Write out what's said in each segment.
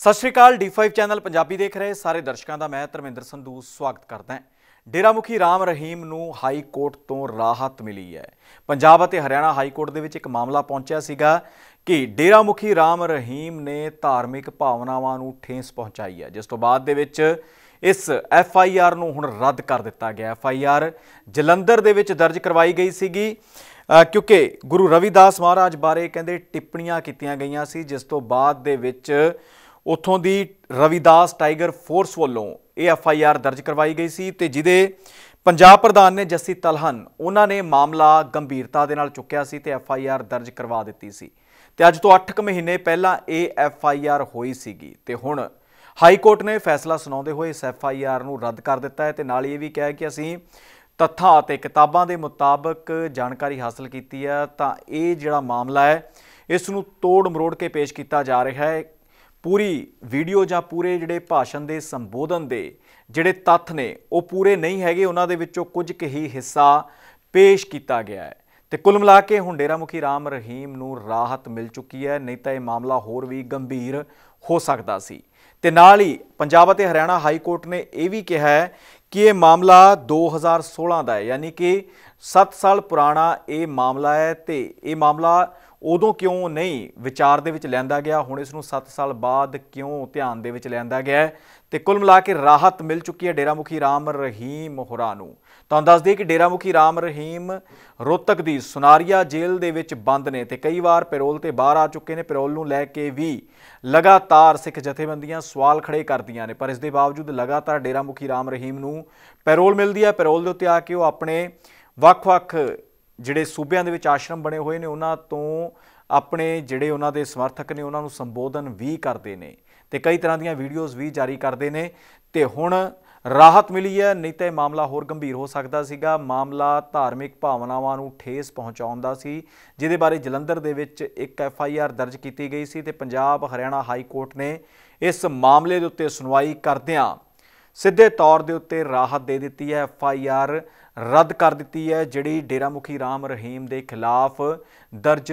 ਸਤਿ ਸ਼੍ਰੀ ਅਕਾਲ D5 channel Punjabi ਦੇਖ ਰਹੇ ਸਾਰੇ ਦਰਸ਼ਕਾਂ ਦਾ ਮੈਂ ਧਰਮਿੰਦਰ ਸੰਧੂ ਸਵਾਗਤ ਕਰਦਾ ਹਾਂ। ਡੇਰਾ ਮੁਖੀ ਰਾਮ ਰਹੀਮ ਨੂੰ ਹਾਈ ਕੋਰਟ ਤੋਂ ਰਾਹਤ ਮਿਲੀ ਹੈ। ਪੰਜਾਬ ਅਤੇ ਹਰਿਆਣਾ ਹਾਈ ਕੋਰਟ ਦੇ ਵਿੱਚ ਇੱਕ ਮਾਮਲਾ ਪਹੁੰਚਿਆ ਸੀਗਾ ਕਿ ਡੇਰਾ ਮੁਖੀ ਰਾਮ ਰਹੀਮ ਨੇ ਧਾਰਮਿਕ ਭਾਵਨਾਵਾਂ ਨੂੰ ਠੇਸ ਪਹੁੰਚਾਈ ਹੈ। ਜਿਸ ਤੋਂ ਬਾਅਦ ਦੇ ਵਿੱਚ ਇਸ ਐਫ ਆਈ ਆਰ ਨੂੰ ਹੁਣ ਰੱਦ ਕਰ ਦਿੱਤਾ ਗਿਆ। ਐਫ ਆਈ ਆਰ ਜਲੰਧਰ ਦੇ ਵਿੱਚ ਦਰਜ ਕਰਵਾਈ ਗਈ ਸੀਗੀ ਕਿਉਂਕਿ ਗੁਰੂ ਰਵਿਦਾਸ ਮਹਾਰਾਜ ਬਾਰੇ ਕਹਿੰਦੇ ਟਿੱਪਣੀਆਂ ਕੀਤੀਆਂ ਗਈਆਂ ਸੀ। ਜਿਸ ਤੋਂ ਬਾਅਦ ਦੇ ਵਿੱਚ ਉੱਥੋਂ ਦੀ ਰਵਿਦਾਸ ਟਾਈਗਰ ਫੋਰਸ ਵੱਲੋਂ ਇਹ ਐਫ ਆਈ ਆਰ ਦਰਜ ਕਰਵਾਈ ਗਈ ਸੀ ਤੇ ਜਿਹਦੇ ਪੰਜਾਬ ਪ੍ਰਧਾਨ ਨੇ ਜੱਸੀ ਤਲਹਨ, ਉਹਨਾਂ ਨੇ ਮਾਮਲਾ ਗੰਭੀਰਤਾ ਦੇ ਨਾਲ ਚੁੱਕਿਆ ਸੀ ਤੇ ਐਫ ਆਈ ਆਰ ਦਰਜ ਕਰਵਾ ਦਿੱਤੀ ਸੀ। ਤੇ ਅੱਜ ਤੋਂ 8 ਕੁ ਮਹੀਨੇ ਪਹਿਲਾਂ ਇਹ ਐਫ ਆਈ ਆਰ ਹੋਈ ਸੀਗੀ ਤੇ ਹੁਣ ਹਾਈ ਕੋਰਟ ਨੇ ਫੈਸਲਾ ਸੁਣਾਉਂਦੇ ਹੋਏ ਇਸ ਐਫ ਆਈ ਆਰ ਨੂੰ ਰੱਦ ਕਰ ਦਿੱਤਾ ਹੈ ਤੇ ਨਾਲ ਹੀ ਇਹ ਵੀ ਕਿਹਾ ਕਿ ਅਸੀਂ ਤੱਥਾਂ ਅਤੇ ਕਿਤਾਬਾਂ ਦੇ ਮੁਤਾਬਕ ਜਾਣਕਾਰੀ ਹਾਸਲ ਕੀਤੀ ਹੈ ਤਾਂ ਇਹ ਜਿਹੜਾ ਮਾਮਲਾ ਹੈ, ਇਸ ਨੂੰ ਤੋੜ ਮਰੋੜ ਕੇ ਪੇਸ਼ ਕੀਤਾ ਜਾ ਰਿਹਾ ਹੈ। ਪੂਰੀ ਵੀਡੀਓ ਜਾਂ ਪੂਰੇ ਜਿਹੜੇ ਭਾਸ਼ਣ ਦੇ ਸੰਬੋਧਨ ਦੇ ਜਿਹੜੇ ਤੱਥ ਨੇ, ਉਹ ਪੂਰੇ ਨਹੀਂ ਹੈਗੇ, ਉਹਨਾਂ ਦੇ ਵਿੱਚੋਂ ਕੁਝ ਕੁ ਹੀ ਹਿੱਸਾ ਪੇਸ਼ ਕੀਤਾ ਗਿਆ ਹੈ। ਤੇ ਕੁੱਲ ਮਿਲਾ ਕੇ ਹੁਣ ਡੇਰਾ ਮੁਖੀ ਰਾਮ ਰਹੀਮ ਨੂੰ ਰਾਹਤ ਮਿਲ ਚੁੱਕੀ ਹੈ, ਨਹੀਂ ਤਾਂ ਇਹ ਮਾਮਲਾ ਹੋਰ ਵੀ ਗੰਭੀਰ ਹੋ ਸਕਦਾ ਸੀ। ਤੇ ਨਾਲ ਹੀ ਪੰਜਾਬ ਅਤੇ ਹਰਿਆਣਾ ਹਾਈ ਕੋਰਟ ਨੇ ਇਹ ਵੀ ਕਿਹਾ ਹੈ ਕਿ ਇਹ ਮਾਮਲਾ 2016 ਦਾ ਹੈ, ਯਾਨੀ ਕਿ 7 ਸਾਲ ਪੁਰਾਣਾ ਇਹ ਮਾਮਲਾ ਹੈ ਤੇ ਇਹ ਮਾਮਲਾ ਉਦੋਂ ਕਿਉਂ ਨਹੀਂ? ਵਿਚਾਰ ਦੇ ਵਿੱਚ ਲੈਂਦਾ ਗਿਆ, ਹੁਣ ਇਸ ਨੂੰ 7 ਸਾਲ ਬਾਅਦ ਕਿਉਂ ਧਿਆਨ ਦੇ ਵਿੱਚ ਲੈਂਦਾ ਗਿਆ ਹੈ? ਤੇ ਕੁੱਲ ਮਿਲਾ ਕੇ ਰਾਹਤ ਮਿਲ ਚੁੱਕੀ ਹੈ ਡੇਰਾ ਮੁਖੀ ਰਾਮ ਰਹੀਮ ਹੋਰਾਂ ਨੂੰ। ਤੁਹਾਨੂੰ ਦੱਸ ਦਈਏ ਕਿ ਡੇਰਾ ਮੁਖੀ ਰਾਮ ਰਹੀਮ ਰੋਹਤਕ ਦੀ ਸੁਨਾਰੀਆ ਜੇਲ੍ਹ ਦੇ ਵਿੱਚ ਬੰਦ ਨੇ ਤੇ ਕਈ ਵਾਰ ਪੈਰੋਲ ਤੇ ਬਾਹਰ ਆ ਚੁੱਕੇ ਨੇ। ਪੈਰੋਲ ਨੂੰ ਲੈ ਕੇ ਵੀ ਲਗਾਤਾਰ ਸਿੱਖ ਜਥੇਬੰਦੀਆਂ ਸਵਾਲ ਖੜੇ ਕਰਦੀਆਂ ਨੇ, ਪਰ ਇਸ ਦੇ ਬਾਵਜੂਦ ਲਗਾਤਾਰ ਡੇਰਾ ਮੁਖੀ ਰਾਮ ਰਹੀਮ ਨੂੰ ਪੈਰੋਲ ਮਿਲਦੀ ਹੈ। ਪੈਰੋਲ ਦੇ ਉੱਤੇ ਆ ਕੇ ਉਹ ਆਪਣੇ ਵੱਖ-ਵੱਖ ਜਿਹੜੇ ਸੂਬਿਆਂ ਦੇ ਵਿੱਚ ਆਸ਼ਰਮ ਬਣੇ ਹੋਏ ਨੇ, ਉਹਨਾਂ ਤੋਂ ਆਪਣੇ ਜਿਹੜੇ ਉਹਨਾਂ ਦੇ ਸਮਰਥਕ ਨੇ, ਉਹਨਾਂ ਨੂੰ ਸੰਬੋਧਨ ਵੀ ਕਰਦੇ ਨੇ ਤੇ ਕਈ ਤਰ੍ਹਾਂ ਦੀਆਂ ਵੀਡੀਓਜ਼ ਵੀ ਜਾਰੀ ਕਰਦੇ ਨੇ ਤੇ ਹੁਣ ਰਾਹਤ ਮਿਲੀ ਹੈ। ਨਹੀਂ ਤਾਂ ਇਹ ਮਾਮਲਾ ਹੋਰ ਗੰਭੀਰ ਹੋ ਸਕਦਾ ਸੀਗਾ। ਮਾਮਲਾ ਧਾਰਮਿਕ ਭਾਵਨਾਵਾਂ ਨੂੰ ਠੇਸ ਪਹੁੰਚਾਉਣ ਦਾ ਸੀ, ਜਿਹਦੇ ਬਾਰੇ ਜਲੰਧਰ ਦੇ ਵਿੱਚ ਇੱਕ ਐਫ ਆਈ ਆਰ ਦਰਜ ਕੀਤੀ ਗਈ ਸੀ ਤੇ ਪੰਜਾਬ ਹਰਿਆਣਾ ਹਾਈ ਕੋਰਟ ਨੇ ਇਸ ਮਾਮਲੇ ਦੇ ਉੱਤੇ ਸੁਣਵਾਈ ਕਰਦਿਆਂ ਸਿੱਧੇ ਤੌਰ ਦੇ ਉੱਤੇ ਰਾਹਤ ਦੇ ਦਿੱਤੀ ਹੈ, ਐਫ ਆਈ ਆਰ ਰੱਦ ਕਰ ਦਿੱਤੀ ਹੈ, ਜਿਹੜੀ ਡੇਰਾ ਮੁਖੀ ਰਾਮ ਰਹੀਮ ਦੇ ਖਿਲਾਫ ਦਰਜ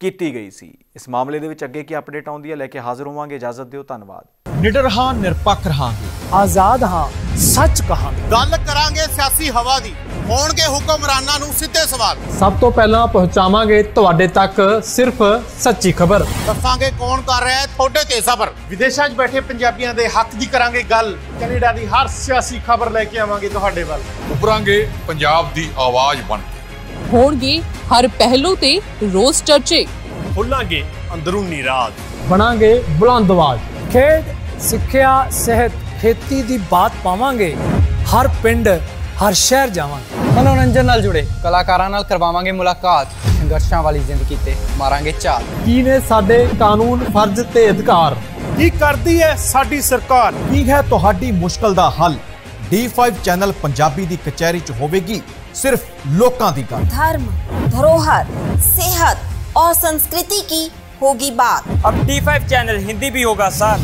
ਕੀਤੀ ਗਈ ਸੀ। ਇਸ ਮਾਮਲੇ ਦੇ ਵਿੱਚ ਅੱਗੇ ਕੀ ਅਪਡੇਟ ਆਉਂਦੀ ਹੈ, ਲੈ ਕੇ ਹਾਜ਼ਰ ਹੋਵਾਂਗੇ। ਇਜਾਜ਼ਤ ਦਿਓ, ਧੰਨਵਾਦ। ਨਿਡਰ ਹਾਂ ਨਿਰਪੱਖ ਰਹਾਂਗੇ ਆਜ਼ਾਦ ਹਾਂ ਸੱਚ ਕਹਾਂਗੇ। ਗੱਲ ਕਰਾਂਗੇ ਸਿਆਸੀ ਹਵਾ ਦੀ। ਹੋਣਗੇ ਹੁਕਮਰਾਨਾਂ ਨੂੰ ਸਿੱਧੇ ਸਵਾਲ। ਸਭ ਤੋਂ ਪਹਿਲਾਂ ਪਹੁੰਚਾਵਾਂਗੇ ਤੁਹਾਡੇ ਤੱਕ ਸਿਰਫ ਸੱਚੀ ਖਬਰ। ਦੱਸਾਂਗੇ ਕੌਣ ਕਰ ਰਿਹਾ ਹੈ ਤੁਹਾਡੇ ਤੇ ਸਬਰ। ਵਿਦੇਸ਼ਾਂ 'ਚ ਬੈਠੇ ਪੰਜਾਬੀਆਂ ਦੇ ਹੱਕ ਦੀ ਕਰਾਂਗੇ ਗੱਲ। ਕੈਨੇਡਾ ਦੀ ਹਰ ਸਿਆਸੀ ਖਬਰ ਲੈ ਕੇ ਆਵਾਂਗੇ ਤੁਹਾਡੇ ਵੱਲ। ਉਭਰਾਂਗੇ ਪੰਜਾਬ ਦੀ ਆਵਾਜ਼ ਬਣ ਕੇ। ਹੋਣਗੇ ਹਰ ਪਹਿਲੂ ਤੇ ਰੋਜ਼ ਚਰਚੇ। ਖੋਲਾਂਗੇ ਅੰਦਰੂਨੀ ਰਾਜ। ਬਣਾਂਗੇ ਬੁਲੰਦ ਆਵਾਜ਼। ਖੇਡ ਸਿੱਖਿਆ ਸਿਹਤ ਖੇਤੀ ਦੀ ਬਾਤ ਪਾਵਾਂਗੇ ਹਰ ਪਿੰਡ ਹਰ ਸ਼ਹਿਰ ਜਾਵਾਂਗੇ ਮਨੋਰੰਜਨ ਨਾਲ ਜੁੜੇ ਕਲਾਕਾਰਾਂ ਨਾਲ ਕਰਵਾਵਾਂਗੇ ਮੁਲਾਕਾਤ ਸੰਘਰਸ਼ਾਂ ਵਾਲੀ ਜ਼ਿੰਦਗੀ ਤੇ ਮਾਰਾਂਗੇ ਝਾਤ ਕੀ ਨੇ ਸਾਡੇ ਕਾਨੂੰਨ ਫਰਜ਼ ਤੇ ਅਧਿਕਾਰ ਕੀ ਕਰਦੀ ਹੈ ਸਾਡੀ ਸਰਕਾਰ ਕੀ ਹੈ ਤੁਹਾਡੀ ਮੁਸ਼ਕਲ ਦਾ ਹੱਲ D5 ਚੈਨਲ ਪੰਜਾਬੀ ਦੀ ਕਚਹਿਰੀ 'ਚ ਹੋਵੇਗੀ ਸਿਰਫ ਲੋਕਾਂ ਦੀ ਗੱਲ धर्म धरोहर सेहत और संस्कृति की होगी बात अब D5 चैनल हिंदी भी होगा सर